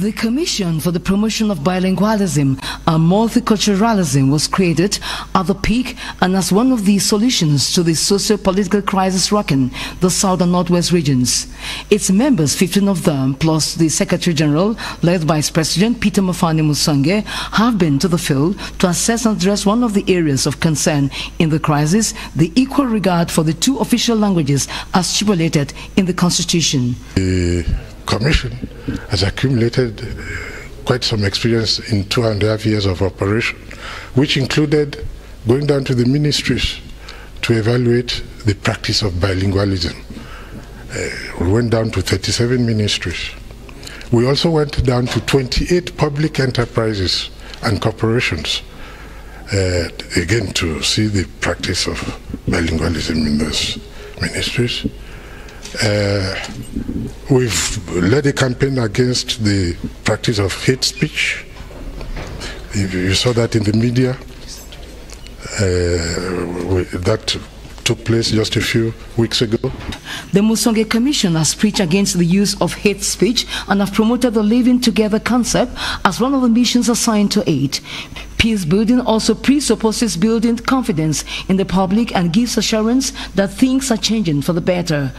The Commission for the Promotion of Bilingualism and Multiculturalism was created at the peak and as one of the solutions to the socio-political crisis rocking the south and northwest regions. Its members, 15 of them, plus the Secretary General, led by its President Peter Mafany Musonge, have been to the field to assess and address one of the areas of concern in the crisis, the equal regard for the two official languages as stipulated in the Constitution. Commission has accumulated uh, quite some experience in two and a half years of operation, which included going down to the ministries to evaluate the practice of bilingualism. Uh, we went down to 37 ministries. We also went down to 28 public enterprises and corporations, uh, again to see the practice of bilingualism in those ministries. Uh, we've led a campaign against the practice of hate speech. You saw that in the media. Uh, we, that took place just a few weeks ago. The Musonge Commission has preached against the use of hate speech and have promoted the living together concept as one of the missions assigned to aid. Peace building also presupposes building confidence in the public and gives assurance that things are changing for the better.